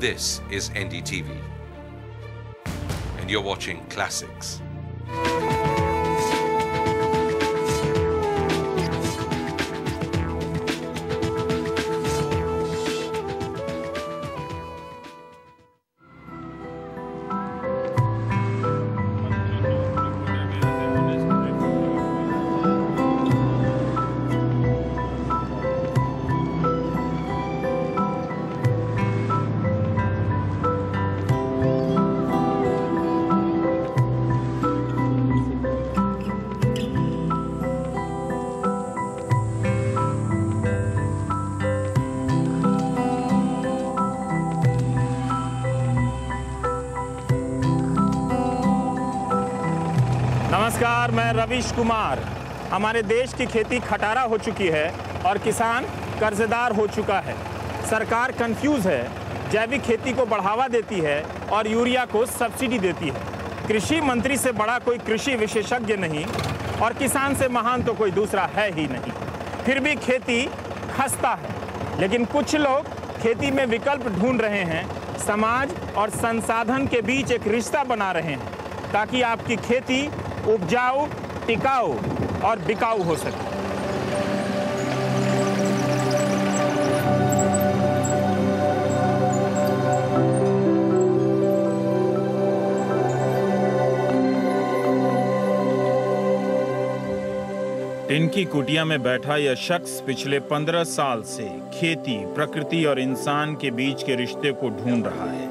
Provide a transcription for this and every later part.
This is NDTV. And you're watching Classics. नमस्कार, मैं रविश कुमार। हमारे देश की खेती खटारा हो चुकी है और किसान कर्जदार हो चुका है। सरकार कंफ्यूज है, जैविक खेती को बढ़ावा देती है और यूरिया को सब्सिडी देती है। कृषि मंत्री से बड़ा कोई कृषि विशेषज्ञ नहीं और किसान से महान तो कोई दूसरा है ही नहीं। फिर भी खेती खस्ता है, लेकिन कुछ लोग खेती में विकल्प ढूंढ रहे हैं, समाज और संसाधन के बीच एक रिश्ता बना रहे हैं, ताकि आपकी खेती उपजाऊ, टिकाऊ और बिकाऊ हो सके। टिनकी कुटिया में बैठा यह शख्स पिछले पंद्रह साल से खेती, प्रकृति और इंसान के बीच के रिश्ते को ढूंढ रहा है।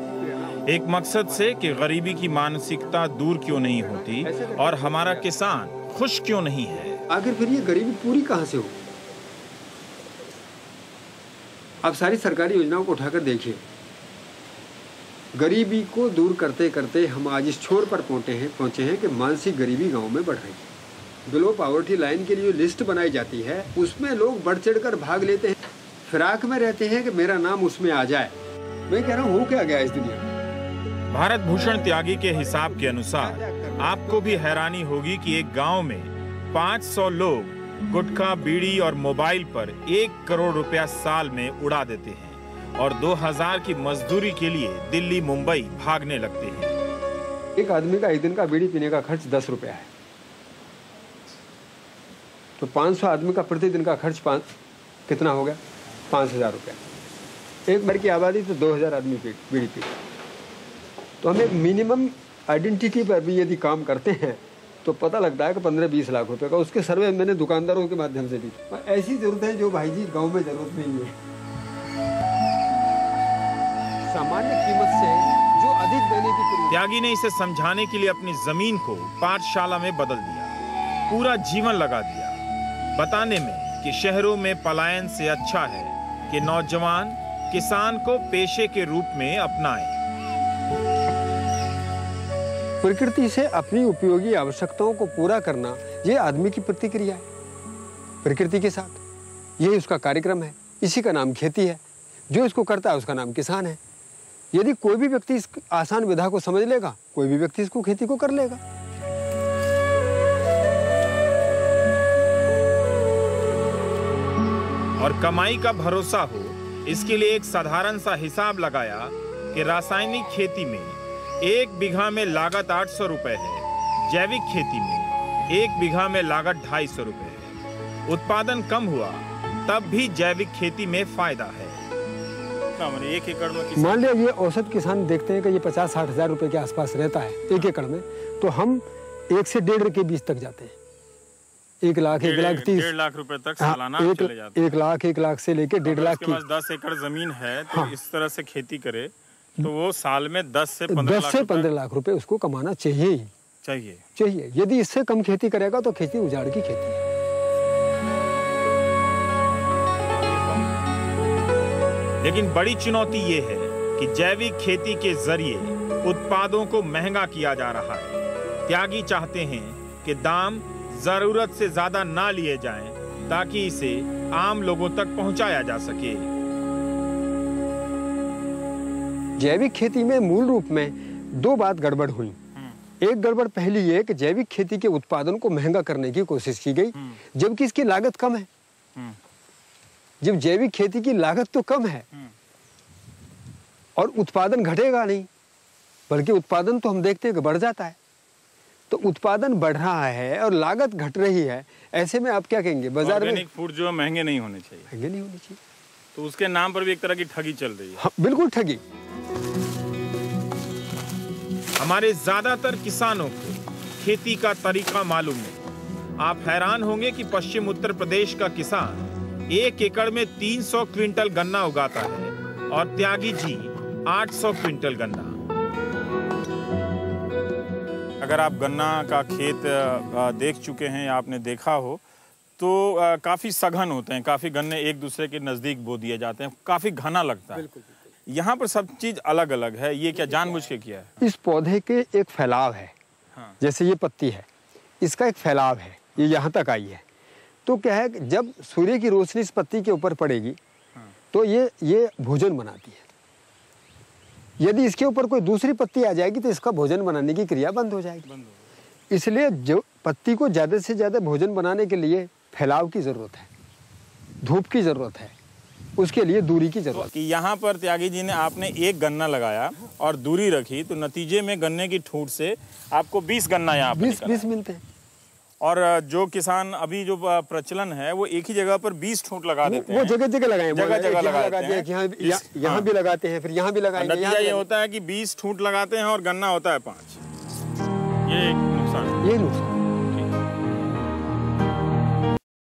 एक मकसद से कि गरीबी की मानसिकता दूर क्यों नहीं होती और हमारा किसान खुश क्यों नहीं है? आखिर फिर ये गरीबी पूरी कहाँ से हो? आप सारी सरकारी योजनाओं को उठाकर देखिए। गरीबी को दूर करते करते हम आज इस छोर पर पहुँचे हैं पहुँचे हैं कि मानसिक गरीबी गाँव में बढ़ रही है। बिलो पावर्टी लाइन के लिए जो लिस्ट बनाई जाती है, उसमें लोग बढ़ चढ़ कर भाग लेते हैं। फिराक में रहते हैं कि मेरा नाम उसमें आ जाए। मैं कह रहा हूँ क्या गया इस दुनिया में? भारत भूषण त्यागी के हिसाब के अनुसार आपको भी हैरानी होगी कि एक गाँव में 500 लोग गुटखा, बीड़ी और मोबाइल पर एक करोड़ रुपया साल में उड़ा देते हैं और 2000 की मजदूरी के लिए दिल्ली, मुंबई भागने लगते हैं। एक आदमी का एक दिन का बीड़ी पीने का खर्च दस रुपया है। तो 500 आदमी का प्रतिदिन का खर्च कितना हो गया? पाँच हज़ार रुपया। एक बार की आबादी तो दो हज़ार आदमी बीड़ी पी। तो हम एक मिनिमम आइडेंटिटी पर भी यदि काम करते हैं तो पता लगता है कि पंद्रह बीस लाख रुपए का उसके सर्वे मैंने दुकानदारों के माध्यम से भी। ऐसी ज़रूरत है जो भाई जी गाँव में ज़रूरत नहीं है। सामान्य कीमत से जो अधिक देने की त्यागी ने इसे समझाने के लिए अपनी ज़मीन को पाठशाला में बदल दिया, पूरा जीवन लगा दिया। बताने में कि शहरों में पलायन से अच्छा है कि नौजवान किसान को पेशे के रूप में अपनाएँ। प्रकृति से अपनी उपयोगी आवश्यकताओं को पूरा करना ये आदमी की प्रतिक्रिया है। प्रकृति के साथ। यही उसका कार्यक्रम है। इसी का नाम खेती है। जो इसको करता है, उसका नाम किसान है। यदि कोई भी व्यक्ति इस आसान विधा को समझ लेगा, कोई भी व्यक्ति इसको खेती को कर लेगा। और कमाई का भरोसा हो, इसके लिए एक साधारण सा हिसाब लगाया कि रासायनिक खेती में एक बीघा में लागत आठ सौ रुपए है। जैविक खेती में एक बीघा में लागत ढाई सौ रुपए है। उत्पादन कम हुआ तब भी जैविक खेती में फ़ायदा है। एक एकड़ में मान लिया ये औसत किसान देखते हैं कि ये पचास साठ हज़ार रुपए के आसपास रहता है एक एकड़ में तो हम एक से डेढ़ के बीच तक जाते हैं। एक लाख एक लाख तीस। लाख रुपए तक हाँ, सालाना एक, चले जाते हैं। एक लाख एक लाख से लेके डेढ़ लाख की दस एकड़ ज़मीन है तो हाँ। इस तरह से खेती करे तो वो साल में दस से पंद्रह दस लाख से पंद्रह लाख रुपए उसको कमाना चाहिए। ही चाहिए। चाहिए। यदि इससे कम खेती करेगा तो खेती उजाड़ की खेती है। लेकिन बड़ी चुनौती ये है कि जैविक खेती के ज़रिए उत्पादों को महँगा किया जा रहा है। त्यागी चाहते हैं कि दाम ज़रूरत से ज़्यादा ना लिए जाएँ ताकि इसे आम लोगों तक पहुँचाया जा सके। जैविक खेती में मूल रूप में दो बात गड़बड़ हुई। एक गड़बड़ पहली ये कि जैविक खेती के उत्पादन को महँगा करने की कोशिश की गई जबकि इसकी लागत कम है। हम्म। जब जैविक खेती की लागत तो कम है और उत्पादन घटेगा नहीं बल्कि उत्पादन तो हम देखते हैं कि बढ़ जाता है। तो उत्पादन बढ़ रहा है और लागत घट रही है ऐसे में आप क्या कहेंगे? बाज़ार में फ़ूड जो है महँगे नहीं होने चाहिए। महँगे नहीं होने चाहिए। तो उसके नाम पर भी एक तरह की ठगी चल रही है। हाँ, बिल्कुल ठगी। हमारे ज़्यादातर किसानों को खेती का तरीका मालूम नहीं आप हैरान होंगे कि पश्चिम उत्तर प्रदेश का किसान एक एकड़ में 300 क्विंटल गन्ना उगाता है और त्यागी जी 800 क्विंटल गन्ना। अगर आप गन्ना का खेत देख चुके हैं या आपने देखा हो तो काफ़ी सघन होते हैं काफ़ी गन्ने एक दूसरे के नज़दीक बो दिए जाते हैं काफ़ी घना लगता है। यहाँ पर सब चीज़ अलग अलग है। ये क्या जानबूझ के किया है? इस पौधे के एक फैलाव है। हाँ। जैसे ये पत्ती है। इसका एक फैलाव है। ये यहाँ तक आई है। तो क्या है जब सूर्य की रोशनी इस पत्ती के ऊपर पड़ेगी तो ये ये भोजन बनाती है। यदि इसके ऊपर कोई दूसरी पत्ती आ जाएगी तो इसका भोजन बनाने की क्रिया बंद हो जाएगी। इसलिए जो पत्ती को ज़्यादा से ज़्यादा भोजन बनाने के लिए फैलाव की ज़रूरत है। धूप की ज़रूरत है। उसके लिए दूरी की ज़रूरत। कि यहाँ पर त्यागी जी ने आपने एक गन्ना लगाया और दूरी रखी तो नतीजे में गन्ने की ठूट से आपको 20 गन्ना यहाँ बीस बीस मिलते हैं। और जो किसान अभी जो प्रचलन है वो एक ही जगह पर 20 ठूट लगा देते हैं। वो जगह जगह लगाए जगह जगह लगाते हैं। यहाँ इस- यहाँ- हाँ। भी लगाते हैं फिर यहाँ भी लगाएँगे नतीजा यहाँ ये होता है कि 20 ठूट लगाते हैं और गन्ना होता है पाँच। ये नुकसान। ये नुकसान।